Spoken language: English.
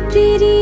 तेरी